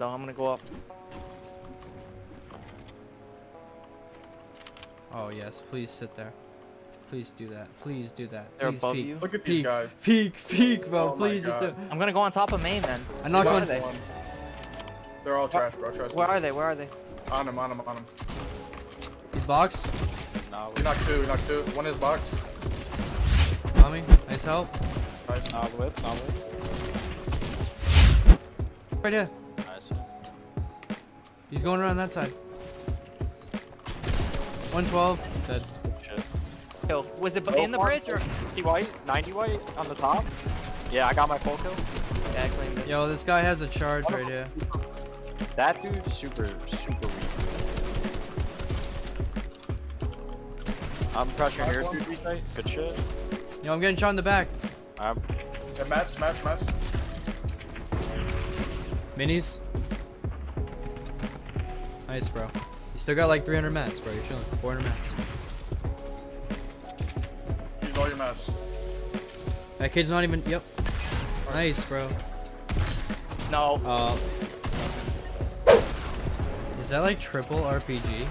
though. I'm gonna go up. Oh yes, please sit there. Please do that. Please do that. They're Please above peek. you. Look at these Peek, guys. peek, peek, bro. Oh please. Do- I'm gonna go on top of main then. I'm not Where going. are they? They're all trash, bro. Trust Where me. are they? Where are they? On him, on him, on him. He's boxed. Nah, He knocked two, he knocked two. One is box. Tommy. Nice help. Nice. nah, whip, nah, whip. Right here. Nice. He's going around that side. 112. Dead. Shit. Kill. Was it in the bridge or? 50 white, 90 white on the top. Yeah, I got my full kill. Yeah, I claimed it. Yo, this guy has a charge right here. That dude's super, super weak. I'm pressuring here. Good shit. Yo, I'm getting shot in the back. I'm Yeah, match, match, match. Minis. Nice, bro. You still got like 300 mats, bro. You're chilling. 400 mats. Use all your match. That kid's not even. Yep. Nice, bro. No. Uh. Is that like triple RPG?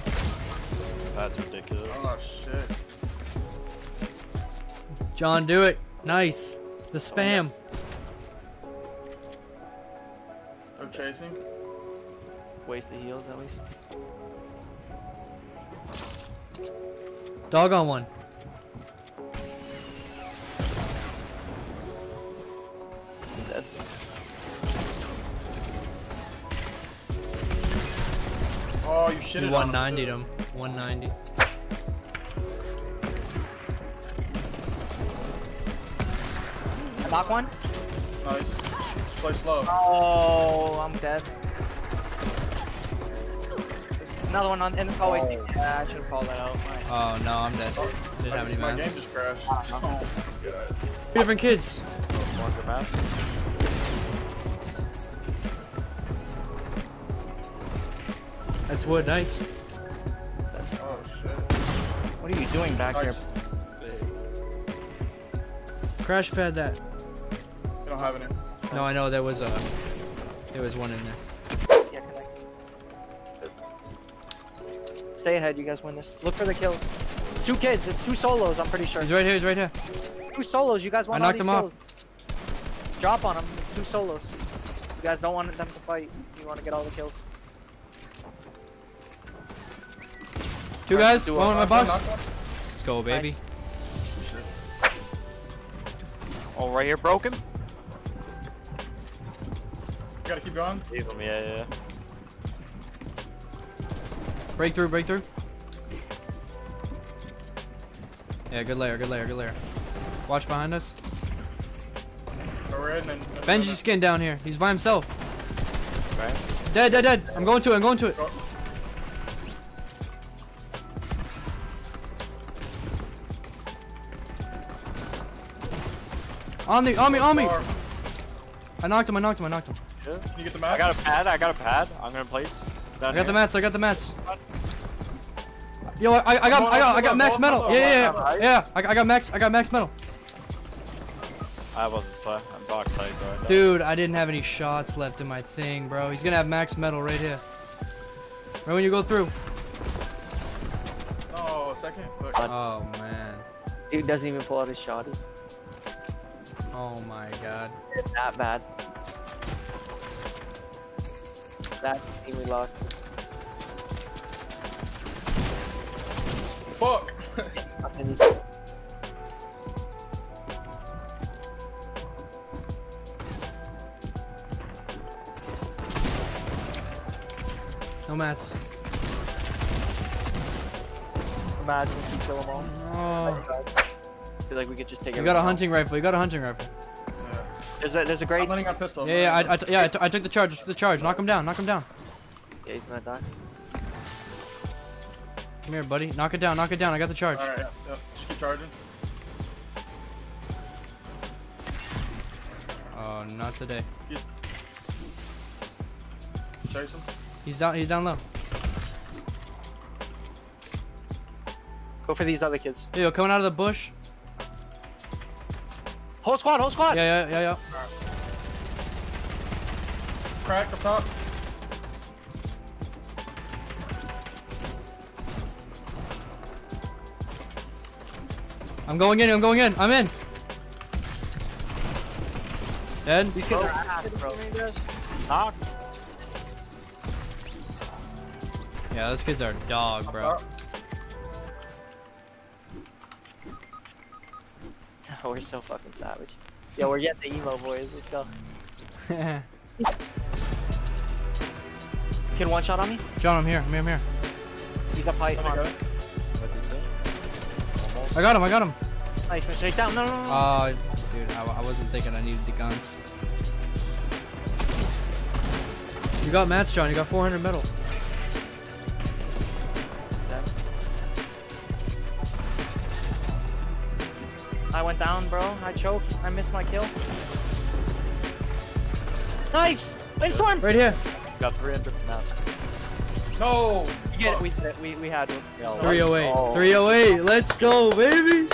That's ridiculous. Oh, shit. John, do it. Nice. The spam. No chasing. Waste the heals at least. Dog on one. Dead. Oh, you should He it on him, 190'd too. him. 190. I knock one. Nice. Just play slow. Oh, I'm dead. There's another one on in the hallway. Oh. Yeah, I should have called that out. Alright. Oh no, I'm dead. Didn't have any My game just crashed. Oh, God. Two different kids. Want the maps? That's wood. Nice. Oh, shit. What are you doing back nice. here? Crash pad that. You don't have any. No, I know there was a. There was one in there. Yeah, connect. Stay ahead, you guys win this. Look for the kills. It's two kids, it's two solos, I'm pretty sure. He's right here. He's right here. Two solos, you guys want I all knocked these him off. Drop on them, it's two solos. You guys don't want them to fight. You want to get all the kills. Two guys. One in my box. Let's go, baby. Nice. Oh, right here, broken. You gotta keep going. Leave him, yeah, yeah. Breakthrough. Breakthrough. Yeah, good layer. Good layer. Good layer. Watch behind us. Go red and then. and Benji skin down here. He's by himself. Right? Dead. Dead. Dead. I'm going to it. I'm going to it. Go- On the. On me. On me. I knocked him. I knocked him. I knocked him. Yeah. Can you get the map? I got a pad, I got a pad. I'm gonna place. Down I got the mats. I got the mats. Yo, I, I got, I got, I got max Go, go, metal. Yeah, yeah, yeah. Yeah, I, I got max, I got max metal. I wasn't play. I'm box side, bro. Dude, I didn't have any shots left in my thing, bro. He's gonna have max metal right here. Right when you go through. Oh, second. Look. Oh man. Dude doesn't even pull out his shotty. Oh my god. It's that bad. That team we lost. Fuck. Fucking- No mats. Imagine if you kill them all. Oh. I feel like we could just take You got a everything hunting rifle. You got a hunting rifle. Yeah. out. There's a there's a great. I'm landing on pistol. Yeah, yeah. I, I, t- yeah. I, t- I took the charge. I took the charge. Knock him down. Knock him down. Yeah, he's gonna die. Come here, buddy. Knock it down. Knock it down. I got the charge. Alright, yeah, yeah. Just charging. Oh, not today. Chase him. He's down. He's down low. Go for these other kids. Yo, coming out of the bush. Whole squad, whole squad. Yeah, yeah, yeah, yeah. Crack up top. I'm going in, I'm going in, I'm in. Dead. These kids are ass, bro. Knock. Yeah, those kids are dog, bro. Uh, we're so fucking savage. Yo, we're getting the emo boys. Let's go. Kid one shot on me. John, I'm here. I'm here. I'm here. He's up high. Let me on. go. I got him. I got him. Nice, one straight down. No, no, no. no. Oh, dude, I, I wasn't thinking I needed the guns. You got mats, John. You got 400 metal. I went down, bro. I choked. I missed my kill. Nice! Windstorm! Right here. Got 300 now. No! We get it. We. We, we had it. 308. oh. 308. Let's go, baby.